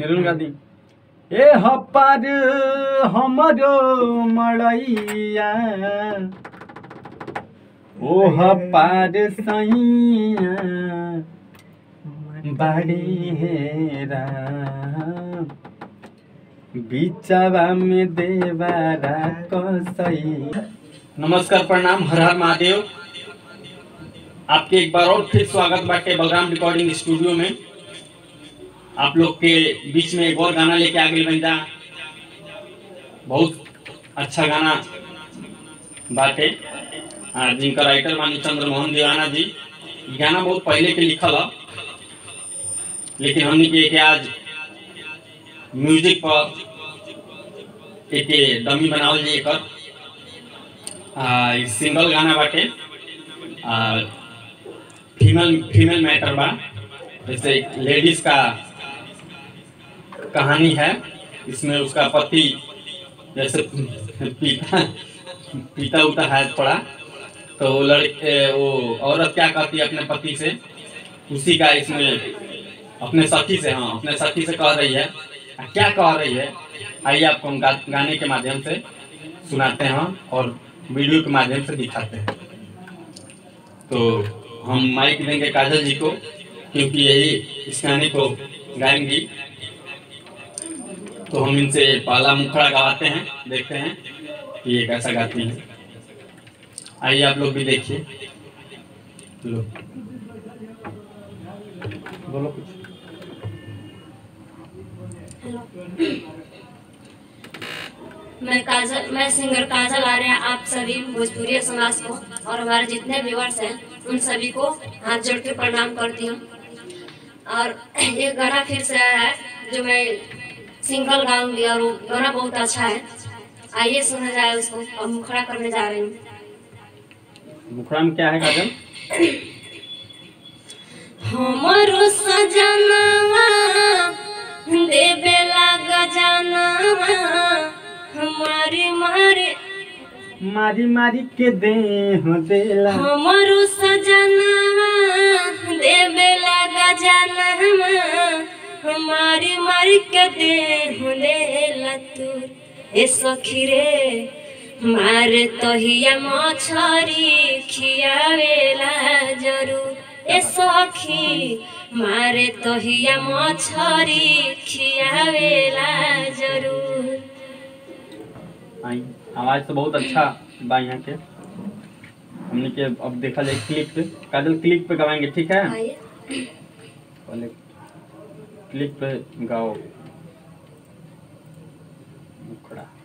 निरुल गादी ए हपार हमरो मड़ैया। ओ हपार सैया बाड़ी हेरा। बिचवा में देवारा कसई नमस्कार प्रणाम हर हर महादेव। आपके एक बार और फिर स्वागत बाटे बलराम रिकॉर्डिंग स्टूडियो में। आप लोग के बीच में एक और गाना लेके आ गए बंदा। बहुत अच्छा गाना बाटे आ, जिनका राइटर मानी चंद्र मोहन दीवाना जी। गाना बहुत पहले के लिखल है लेकिन हमने के के आज म्यूज़िक पर एक डमी बनावल जी ई सिंगल गाना बाटे फीमेल फीमेल मैटर बा। जैसे लेडीज़ का कहानी है। इसमें उसका पति जैसे पिता पिता उता है थोड़ा तो वो लड़के वो औरत क्या कहती है अपने पति से? उसी का इसमें अपने सखी से हाँ अपने सखी से कह रही है। क्या कह रही है? आइए आपको हम गा, गाने के माध्यम से सुनाते हैं और वीडियो के माध्यम से दिखाते हैं। तो हम माइक देंगे काजल जी को क्योंकि यही इस गाने को गाएँगी। तो हम इनसे पाला मुखड़ा गवाते हैं, देखते हैं कि ये कैसा गाती हैं। आइए आप लोग भी देखिए। लो। बोलो कुछ। मैं काजल मैं सिंगर काजल आर्य आप सभी भोजपुरी समाज को और हमारे जितने व्यूवर्स हैं, उन सभी को हाथ जोड़ के प्रणाम करती हूँ। और ये गाना फिर से आया है, जो मैं सिंगल गाऊँगी और गाना बहुत अच्छा है। आइए सुना जाए उसको और मुखड़ा करने जा रही हूँ। मुखड़ा में क्या है काजल? हमारो सजनवा देवेला गजनवा हमारी मारे मारी मारी के दे हो देला हमारो सजनवा देवेला गजनवा हमारी मारी के दे हुलेला तू ए सखी रे मार तहिया मछरी खियावेला ज़रूर। ए सखी मारे तहिया मछरी खियावेला ज़रूर। आई आवाज़ तो बहुत अच्छा बा यहाँ के। हमने के अब देखा जाए क्लिप पे। काजल क्लिप पे गवाएँगे ठीक है? पहले क्लिप पे गाओ। मुखड़ा।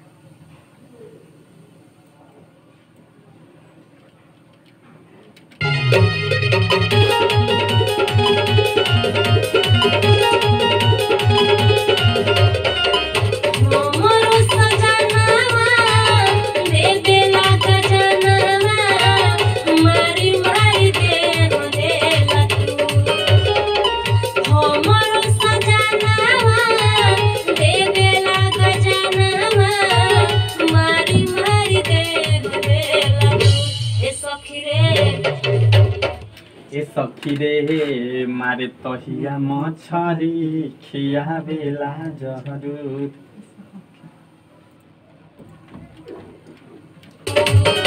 सखी रे मारे तहिया मछरी खियावेला जरूर हमरो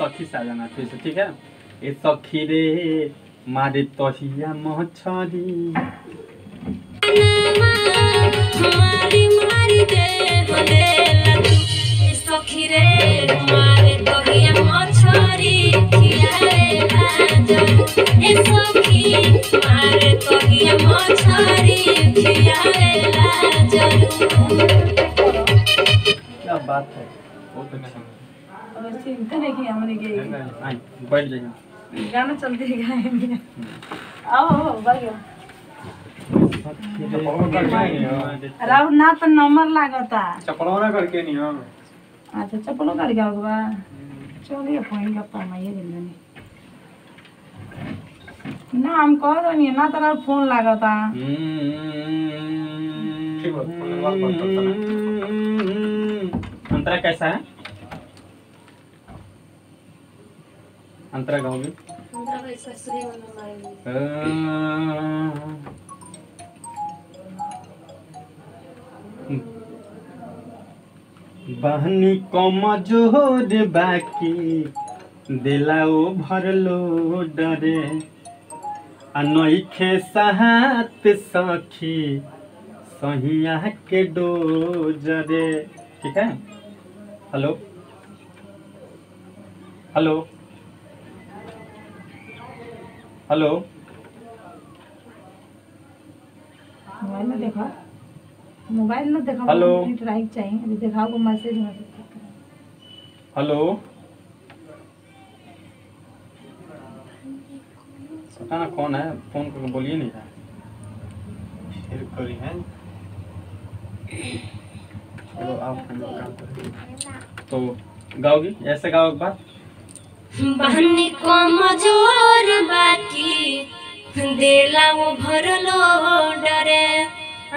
सखी साजना फिर से ठीक है? ये सखी रे मारे तहिया मछरी मारी मारी दे हो ए सखी रे मारे तोहिया मछरी खियावेला ज़रूर ए सखी मारे तोहिया मछरी खियावेला ज़रूर क्या बात है? बहुत अच्छा। अब चिंता की हमने के बैठ जाइए गाना चलते गाएँगे आओ आओ बढ़ गया ना तो नंबर लागता चपलवा ना करके नहीं हो अच्छा चप्पलों कर गया होगा चलिए फ़ोन का पामाइए दिन ना हम कह दो ना तरह फ़ोन लागता ठीक है, फ़ोन बात करता अंतरा कैसा है अंतरा वाला मारेंगे बहनी कमज़ोर बाकी दिलाओ भरलो डरे। आ नइखे साहत सखी सहिया के डोजरे। ठीक है? हेलो? हेलो? हेलो। मोबाइल में देखा। मोबाइल में देखा हेलो। ट्राई चाहिए। अभी दिखाओ को मैसेज में हेलो। पता ना कौन है? फ़ोन करके बोलिए नहीं है। फिर करी है। तो गाओगी ऐसे गाओ एक बार। बहनी कमज़ोर बाकी। देला वो भरलो डरे।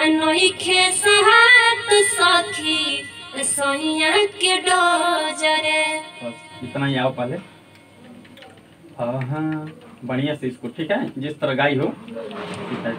अनोखे सहात सखी सोनिया के डोजरे। इतना ही आओ पहले। हाँ हाँ बढ़िया से इसको ठीक है? जिस तरह गाई हो। ठीक है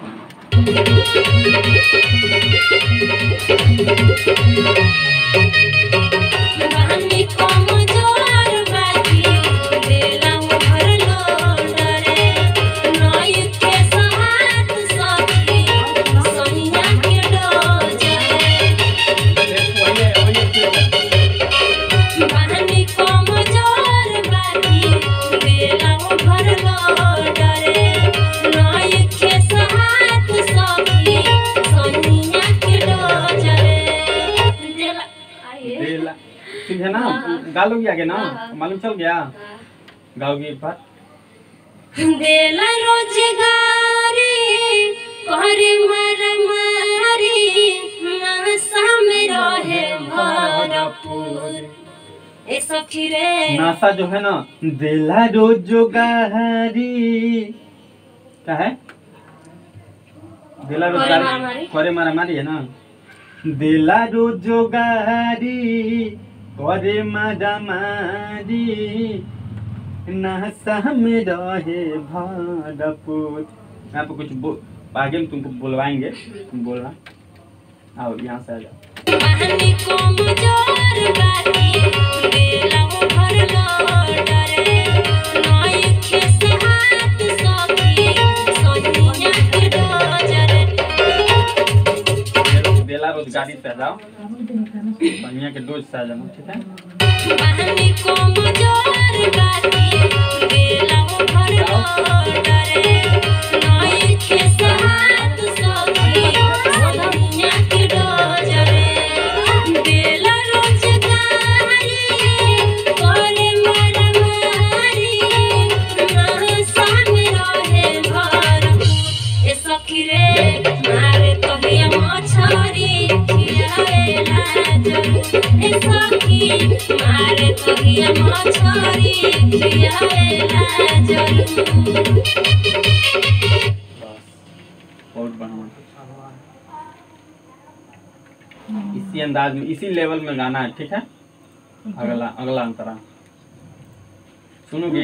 गा लोगी आगे ना मालूम चल गया गाओगी एक बार देला रोजगारी करे मरमारी नशा में रहे भरपूर ए सखी रे नासा जो है ना देला रोजगारी क्या है देला। रोजगारी करे मारामारी है ना देला रोजगारी करे मारामारी नासा में रहे भरपूर मैं आपको कुछ बो, आगे में तुमको बुलवाएँगे। तुम बोलना। आओ यहाँ से आ जाओ। देला रोजगारी से जाओ। बढ़िया के डोज से आ जाना ठीक है? बहनी कमज़ोर बाकी देला वो भरलो डरे। नोखे सहात सखी सोनिया बहुत बढ़िया इसी अंदाज में इसी लेवल में गाना है ठीक है? अगला अगला अंतरा। सुनोगी?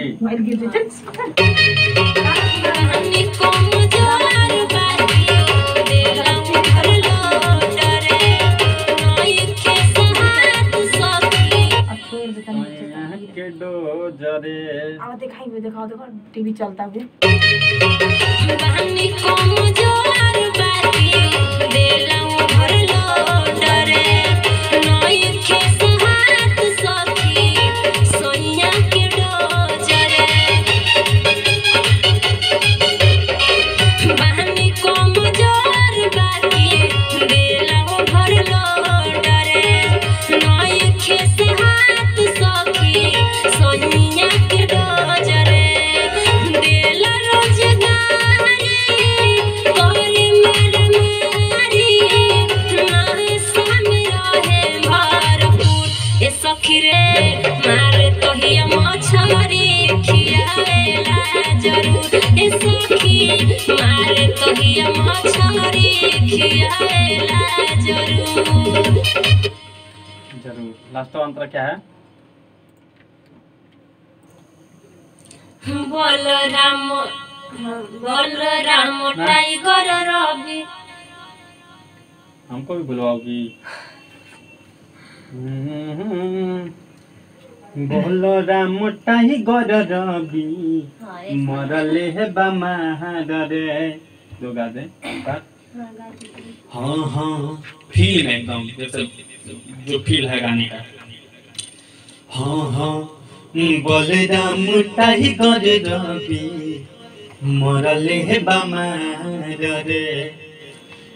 डोजरे अब दिखाई दिखाओ देखो टीवी चलता हुए ज़रूर। लास्ट अंतर क्या है? राम राम हाँ। टाइगर रवि। हमको भी बुलवाओगी। बोलो राम टाइगर रवि। हाँ, मरले हे बा महार दे हाँ हाँ। फील है एकदम, जैसे जो फील है गाने का। हाँ हाँ है बमार रे।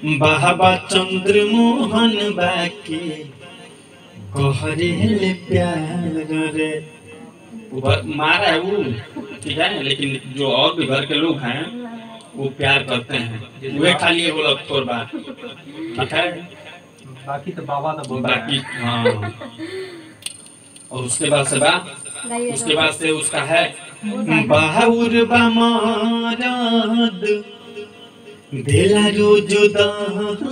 बाबा चंद्र मोहन बाकी कहरे प्यार रे। मारा है वो, ठीक है, लेकिन जो और भी घर के लोग हैं वो प्यार करते हैं। वे खाली वो लोग थोड़ बात। ठीक है? बाकी तो बाबा तो बोल रहा बाकी हाँ। और उसके बाद से बा उसके बाद से उसका है बाहुर बमारद दिला रोज दारद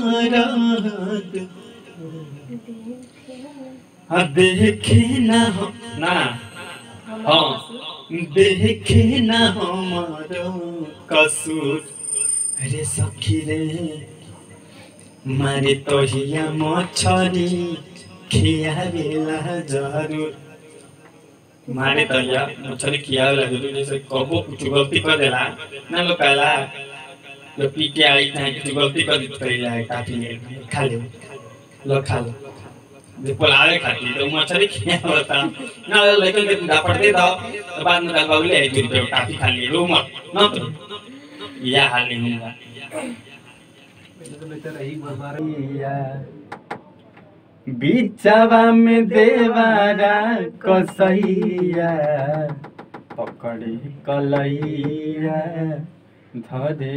हाँ देखे। ना ना। हाँ। देखे ना हमारो कसूर। अरे सखी रे मारे तोहिया मछरी खियावेला जरूर। मारे तोहिया मछरी खियावेला जरूर जैसे कबो कुछ गलती कर देला। ना लोग कहला जो पी आई था कुछ गलती कर दी तो जाए काफी ले खा ले लो खा लो जो पुलावे खाती तो मछली खिया होता ना लेकिन के दापड़ दे दो तो बाद में दाल ले आई तो काफ़ी खा लिए रो मत ना तो या हाल नहीं होगा बिचवा में देवारा कसैया, पकड़ी कलैया, धरे